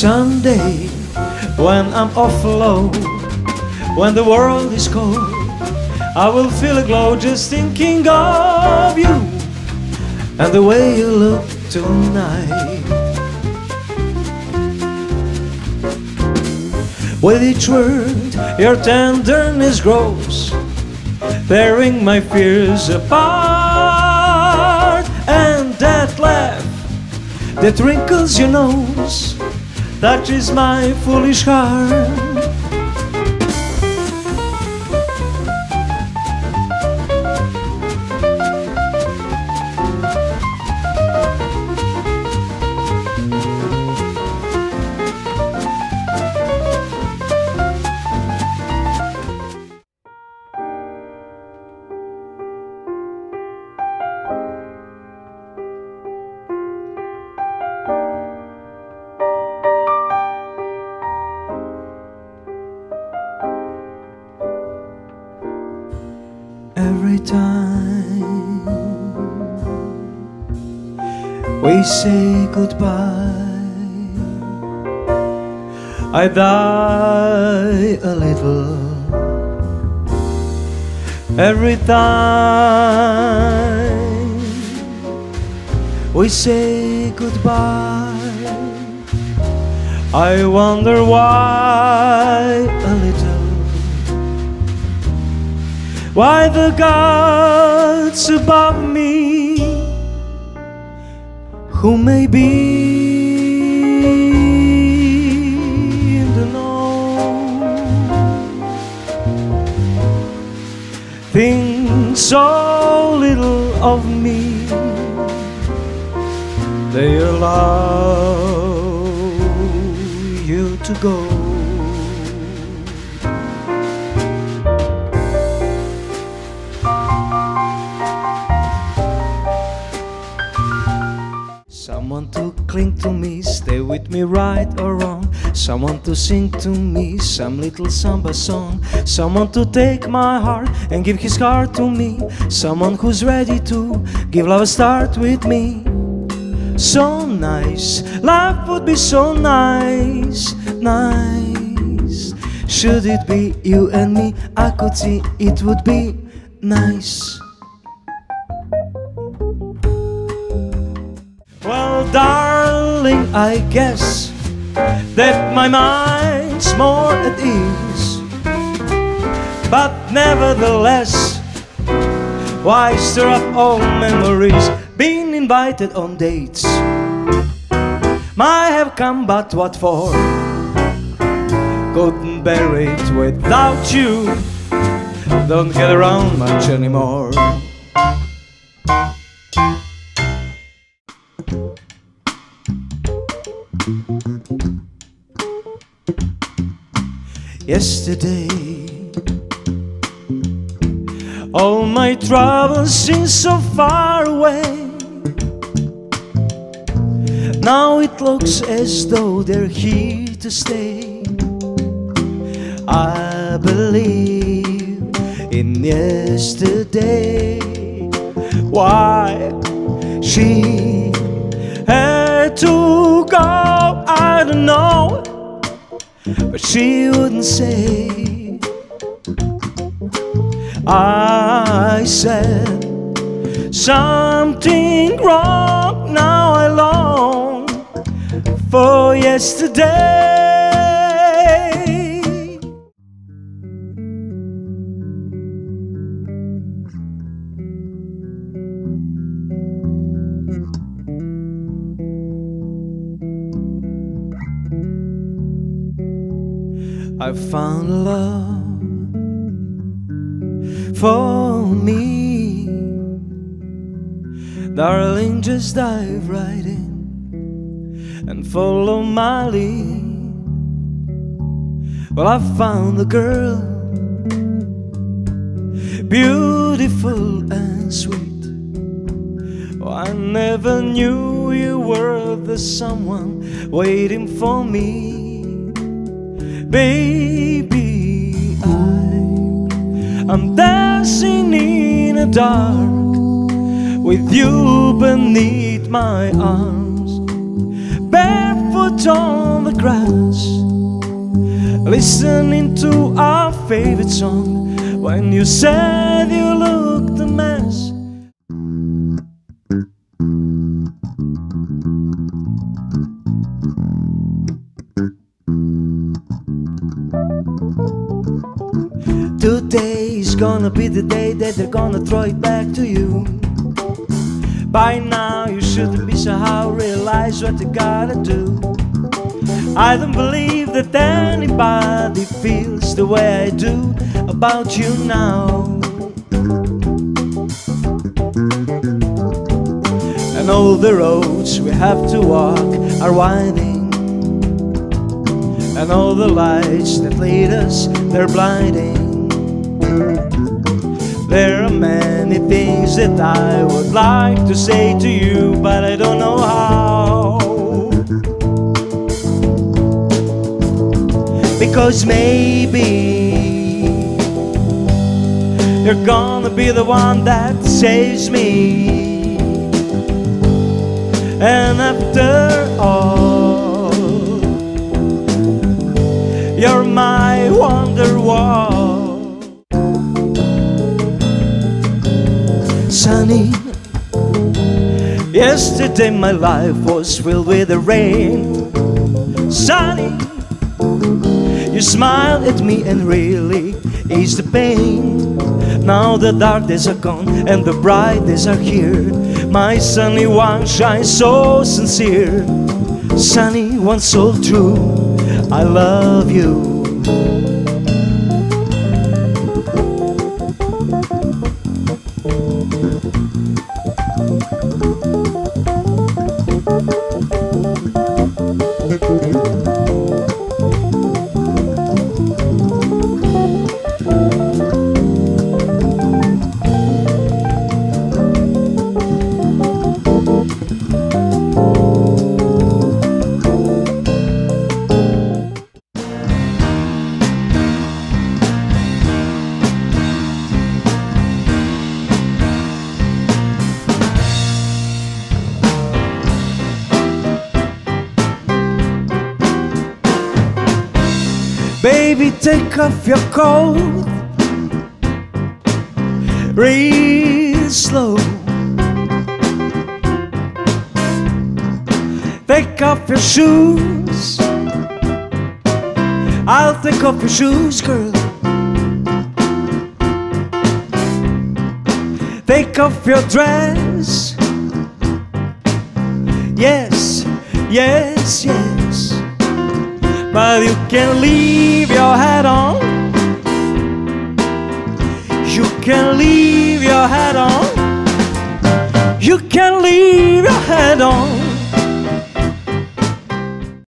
Someday, when I'm off low, when the world is cold, I will feel a glow just thinking of you and the way you look tonight. With each word, your tenderness grows, tearing my fears apart. And that laugh that wrinkles your nose touches my foolish heart. Every time we say goodbye, I die a little. Every time we say goodbye, I wonder why a little. Why the gods above me who may be in the know? Think so little of me they allow you to go Someone to cling to me, stay with me right or wrong. Someone to sing to me some little samba song. Someone to take my heart and give his heart to me. Someone who's ready to give love a start with me. So nice, life would be so nice, nice. Should it be you and me? I could see it would be nice. Darling, I guess that my mind's more at ease. But nevertheless, why stir up old memories? Being invited on dates might have come, but what for? Couldn't bear it without you. Don't get around much anymore. Yesterday. All my troubles seem so far away. Now it looks as though they're here to stay. I believe in yesterday. Why she to go, I don't know but she wouldn't say. I said something wrong. Now I long for yesterday. I found love for me. Darling, just dive right in and follow my lead. Well, I found the girl, beautiful and sweet. Oh, I never knew you were the someone waiting for me. Baby, I am dancing in the dark with you beneath my arms, barefoot on the grass, listening to our favorite song. When you said you looked Today is gonna be the day that they're gonna throw it back to you. By now, you shouldn't be so how realize what you gotta do. I don't believe that anybody feels the way I do about you now. And all the roads we have to walk are winding. And all the lights that lead us, they're blinding. Many things that I would like to say to you, but I don't know how. Because maybe you're gonna be the one that saves me. And after all, you're my wonderwall. Sunny, yesterday my life was filled with the rain. Sunny, you smiled at me and really eased the pain. Now the dark days are gone and the bright days are here. My sunny one shines so sincere. Sunny one so true. I love you. Baby, take off your coat real slow. Take off your shoes. I'll take off your shoes, girl. Take off your dress. Yes, yes, yes. But you can leave your hat on. You can leave your hat on. You can leave your hat on.